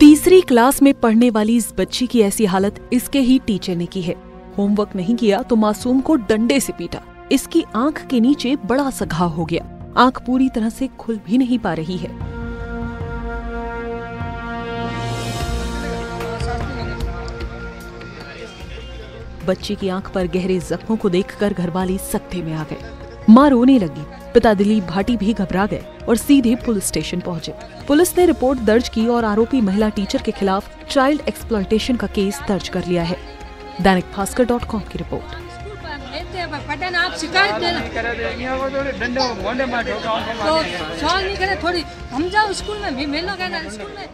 तीसरी क्लास में पढ़ने वाली इस बच्ची की ऐसी हालत इसके ही टीचर ने की है। होमवर्क नहीं किया तो मासूम को डंडे से पीटा। इसकी आँख के नीचे बड़ा सा घाव हो गया। आँख पूरी तरह से खुल भी नहीं पा रही है। बच्ची की आँख पर गहरे जख्मों को देखकर घरवाले सख्ते में आ गए। माँ रोने लगी। पिता दिलीप भाटी भी घबरा गए और सीधे पुलिस स्टेशन पहुँचे। पुलिस ने रिपोर्ट दर्ज की और आरोपी महिला टीचर के खिलाफ चाइल्ड एक्सप्लॉयटेशन का केस दर्ज कर लिया है। दैनिक भास्कर डॉट कॉम की रिपोर्ट। तो स्कूल में मिलो स्कूल में।